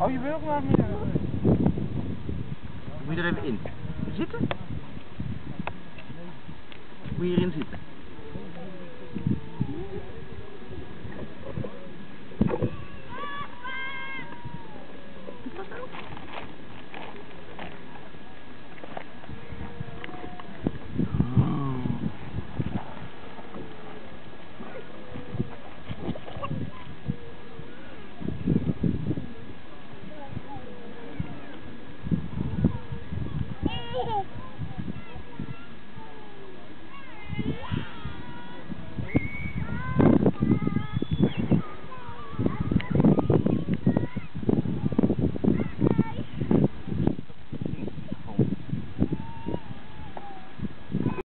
Oh, je wil ook naar middag? Moet er even in. Zitten? Moet je hierin zitten? little